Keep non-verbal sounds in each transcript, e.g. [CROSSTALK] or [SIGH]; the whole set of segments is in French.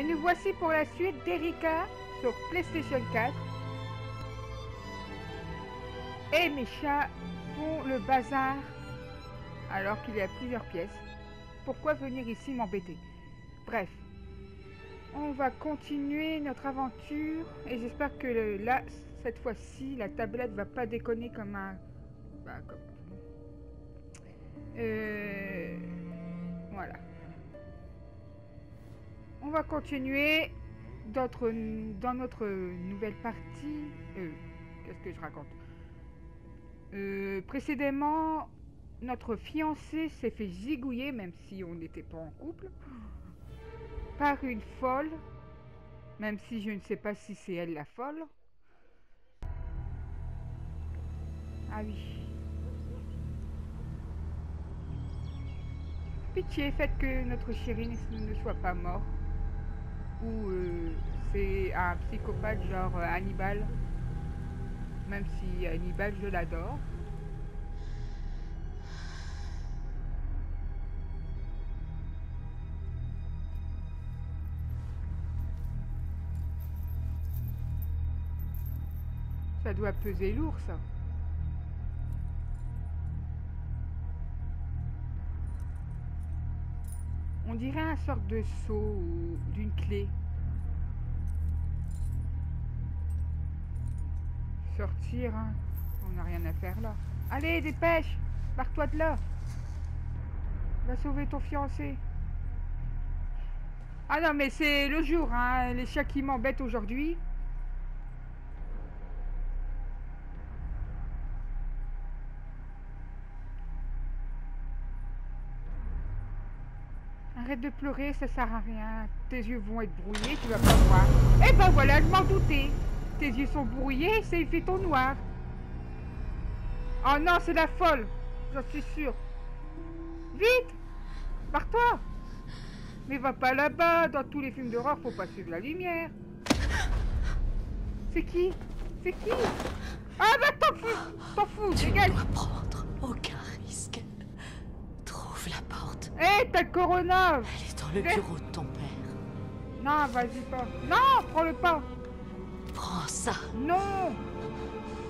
Et nous voici pour la suite d'Erika sur PlayStation 4. Et mes chats font le bazar alors qu'il y a plusieurs pièces. Pourquoi venir ici m'embêter? Bref, on va continuer notre aventure et j'espère que là, cette fois-ci, la tablette va pas déconner comme un... bah, On va continuer dans notre nouvelle partie. Euh, Qu'est-ce que je raconte? Euh, Précédemment, notre fiancé s'est fait zigouiller, même si on n'était pas en couple, par une folle, même si je ne sais pas si c'est elle la folle. Ah oui. Pitié, faites que notre chéri ne, ne soit pas mort. Ou euh, c'est un psychopathe genre euh, Hannibal. Même si Hannibal, je l'adore. Ça doit peser lourd, ça. On dirait un sorte de seau ou d'une clé. Sortir, hein. On n'a rien à faire là. Allez, dépêche Barre-toi de là Va sauver ton fiancé. Ah non, mais c'est le jour, hein. Les chats qui m'embêtent aujourd'hui. Arrête de pleurer, ça sert à rien. Tes yeux vont être brouillés, tu vas pas voir. Eh ben voilà, je m'en doutais. Tes yeux sont brouillés, c'est fait ton noir. Oh non, c'est la folle. J'en suis sûre. Vite Barre-toi Mais va pas là-bas. Dans tous les films d'horreur, faut pas suivre la lumière. C'est qui? C'est qui? Ah bah t'en fous T'en fous, Tu ne dois prendre aucun risque. Porte. Eh, le corona Elle est dans le bureau de ton père. Non, vas-y pas. Non, prends-le pas. Prends ça. Non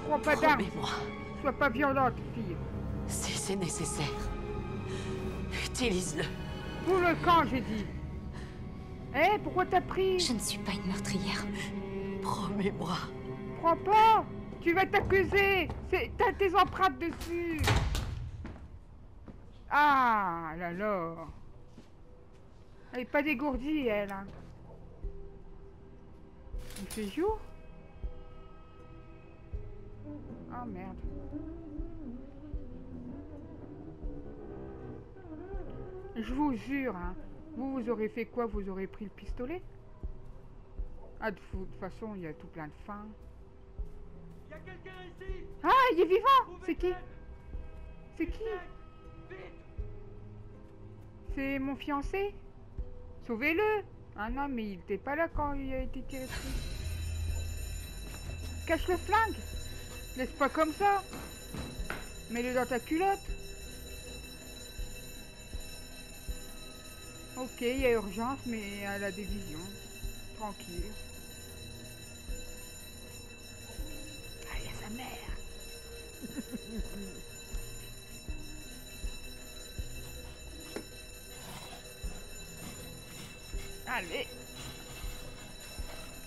Prends pas d'armes. Promets-moi, Sois pas violente, fille. si c'est nécessaire. Utilise-le. Tout le camp, j'ai dit. Eh, pourquoi t'as pris? Je ne suis pas une meurtrière. Promets-moi. Prends pas Tu vas t'accuser C'est- T'as tes empreintes dessus Ah, là là. Elle est pas dégourdie, elle. Hein. Il fait jour. Ah, merde. Je vous jure, hein, vous, vous aurez fait quoi? Vous aurez pris le pistolet? Ah, de toute façon, il y a tout plein de fins. Y a quelqu'un ici! Ah, il est vivant! C'est qui? C'est qui? Vite Mon fiancé Sauvez-le Ah non, mais il était pas là quand il a été tiré. Cache le flingue Laisse pas comme ça Mets-le dans ta culotte Ok, il y a urgence, mais elle a des visions. Tranquille. Ah, il y a sa mère [LAUGHS] Allez.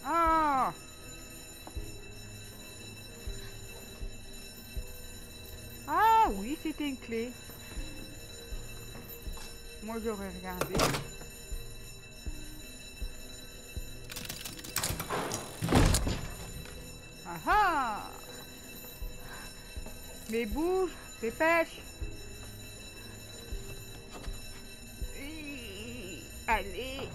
Ah. Ah oui, c'était une clé. Moi j'aurais regardé. Ah ah. Mais bouge, dépêche Allez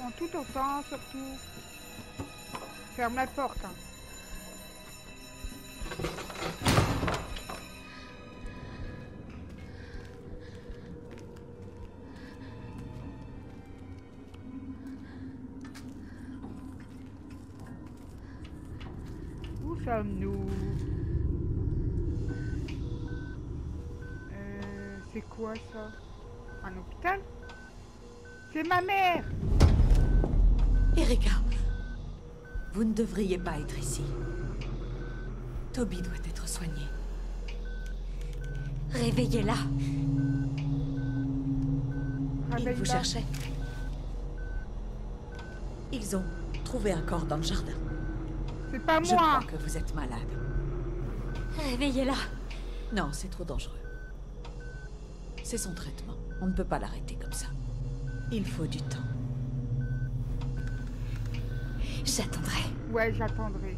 En tout autant, surtout. Ferme la porte. hein. Où sommes-nous? Euh, C'est quoi ça? Un hôpital? C'est ma mère Erika, vous ne devriez pas être ici. Toby doit être soigné. Réveillez-la. Ils vous cherchaient. Ils ont trouvé un corps dans le jardin. C'est pas Je moi crois que vous êtes malade. Réveillez-la. Non, c'est trop dangereux. C'est son traitement. On ne peut pas l'arrêter comme ça. Il faut du temps. J'attendrai. Ouais, j'attendrai.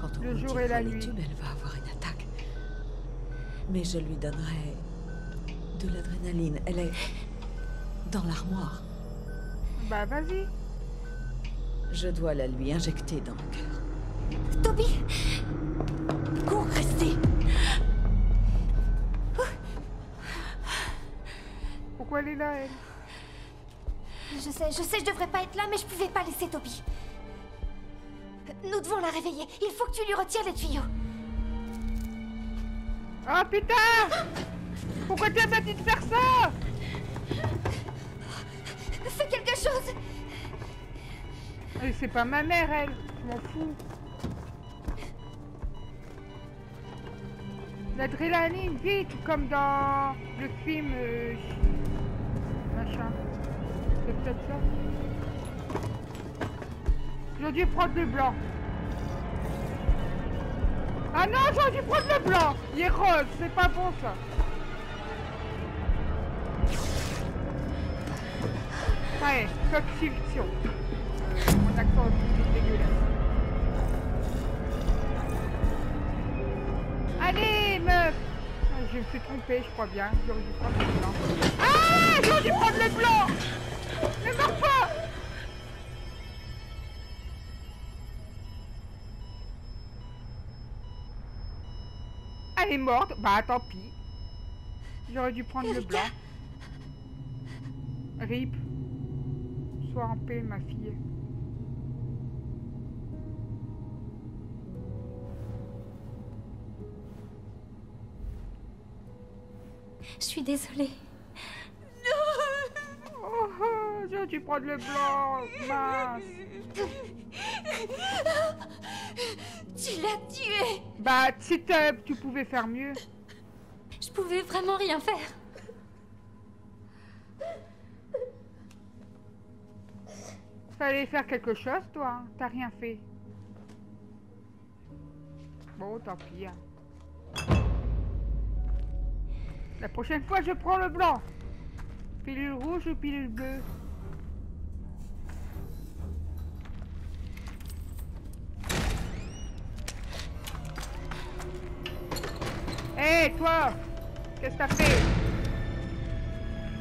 Quand on Le jour et la nuit. tubes, elle va avoir une attaque. Mais je lui donnerai de l'adrénaline. Elle est dans l'armoire. Bah vas-y. Je dois la lui injecter dans le cœur. Toby Cours, Christy Pourquoi elle est là, elle? Je sais, je sais, je devrais pas être là, mais je pouvais pas laisser Toby. Nous devons la réveiller. Il faut que tu lui retires les tuyaux. Oh putain Pourquoi tu as pas dit de faire ça Fais quelque chose Eh, C'est pas ma mère, elle. Je m'en fous. L'adrénaline, vite, comme dans le film... euh, Machin. C'est peut-être ça. J'aurais dû prendre le blanc. Ah non, j'aurais dû prendre le blanc Il est rose, c'est pas bon ça. Ouais, fiction. Euh, mon accent est dégueulasse. Allez, meuf Ah, Je me suis trompée, je crois bien. J'aurais dû prendre le blanc. Ah J'aurais dû prendre le blanc Ne meurs pas Elle est morte Bah tant pis. J'aurais dû prendre le blanc. Rip. Sois en paix, ma fille. Je suis désolée. Oh, oh, j'aurais dû prendre le blanc. Mince. Tu l'as tué Bah, si tu pouvais faire mieux. Je pouvais vraiment rien faire. Fallait faire quelque chose, toi. hein. T'as rien fait. Bon, tant pis. hein. La prochaine fois, je prends le blanc. Pilule rouge ou pilule bleue? Hé, toi Qu'est-ce que t'as fait?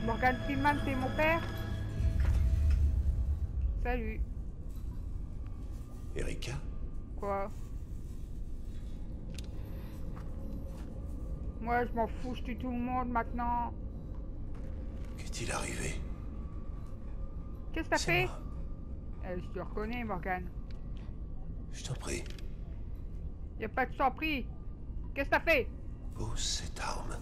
Morgan Freeman, t'es mon père? Salut. Erika? Quoi? Moi, je m'en fous, je tue tout le monde maintenant. Qu'est-il arrivé? Qu'est-ce que t'as fait? Euh, Je te reconnais, Morgan. Je t'en prie, Y a pas de surpris. Qu'est-ce que t'as fait? Pose cette arme.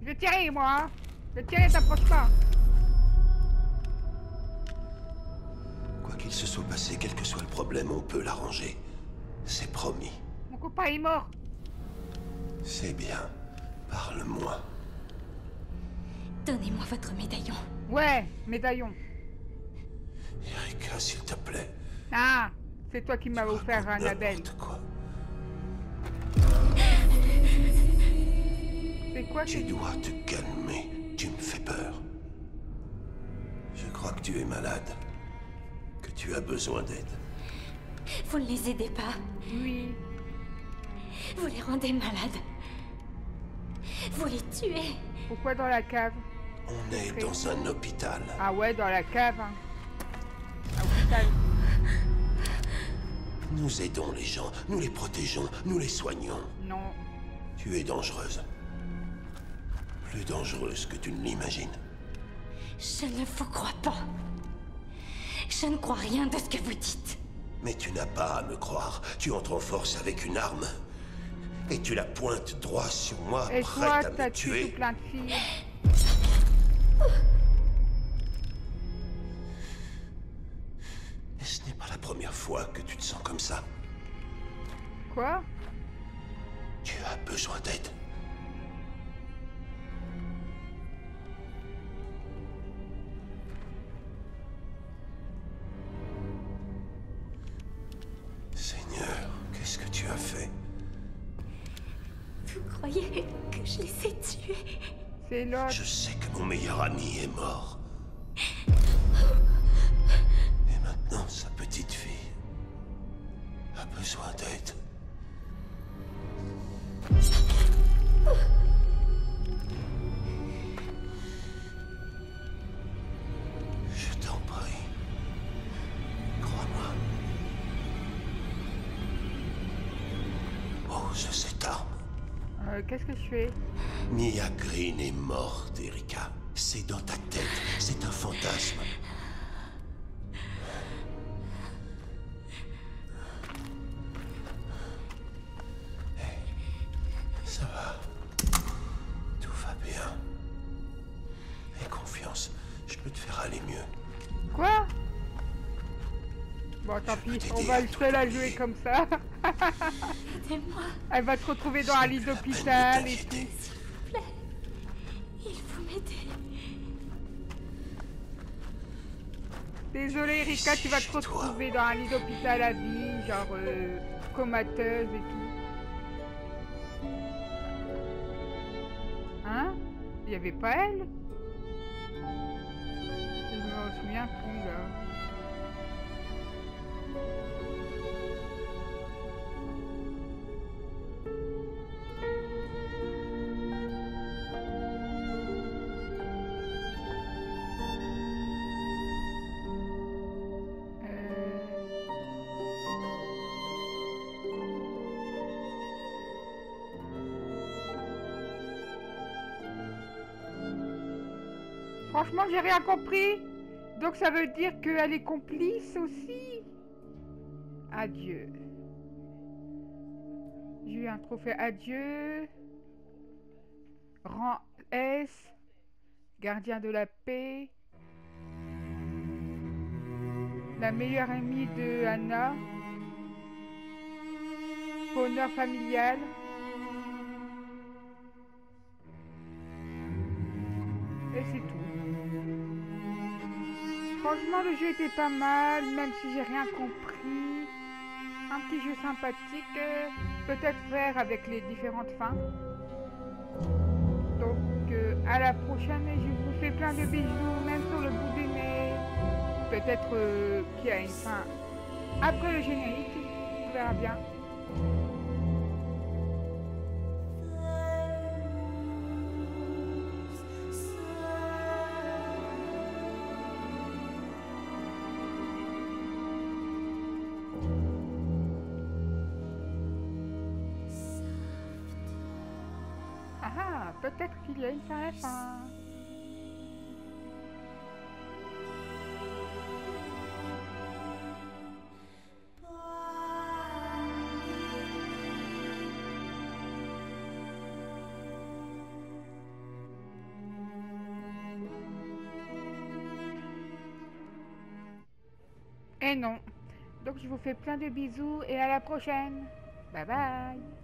Je vais tirer, moi, hein Je vais tirer, t'approche pas. Quoi qu'il se soit passé, quel que soit le problème, on peut l'arranger. C'est promis. Mon copain est mort. C'est bien. Parle-moi. Donnez-moi votre médaillon. Ouais, médaillon. Erika, s'il te plaît. Ah, c'est toi qui m'as offert un label. n'importe quoi? C'est quoi Tu dois te calmer. Tu me fais peur. Je crois que tu es malade. Que tu as besoin d'aide. Vous ne les aidez pas. Oui. Vous les rendez malades. Vous les tuez. Pourquoi dans la cave? On est dans un hôpital. Ah ouais, dans la cave. Hein. Hôpital. Nous aidons les gens, nous les protégeons, nous les soignons. Non. Tu es dangereuse. Plus dangereuse que tu ne l'imagines. Je ne vous crois pas. Je ne crois rien de ce que vous dites. Mais tu n'as pas à me croire. Tu entres en force avec une arme. Et tu la pointes droit sur moi, Et toi, prête à t'as me tuer. plein de filles. Et ce n'est pas la première fois que tu te sens comme ça. Quoi? Tu as besoin d'aide. Vous croyez que je les ai tués C'est. Je sais que mon meilleur ami est mort. Et maintenant, sa petite fille a besoin d'aide. Je t'en prie. Euh, Qu'est-ce que je fais Mia Green est morte, Erika. C'est dans ta tête. C'est un fantasme. Bon, tant pis, on va à le seul à t'oublier. jouer comme ça. Aidez-moi, Elle va se retrouver dans un lit la d'hôpital et tout. s'il vous plaît. Il faut m'aider. Désolée, Erika, tu vas te retrouver dans un lit d'hôpital à vie, genre euh, comateuse et tout. Hein? Il y avait pas elle? Je me souviens plus là. Euh, Franchement, j'ai rien compris. Donc ça veut dire qu'elle est complice aussi? Adieu. J'ai eu un trophée adieu. Rang S. Gardien de la paix. La meilleure amie de Anna. Bonheur familial. Et c'est tout. Franchement, le jeu était pas mal, même si j'ai rien compris. Un petit jeu sympathique, euh, peut-être faire avec les différentes fins. Donc, euh, à la prochaine et je vous fais plein de bisous, même sur le bout du nez. Peut-être euh, qu'il y a une fin après le générique, on verra bien. Et non. Donc je vous fais plein de bisous et à la prochaine. Bye bye.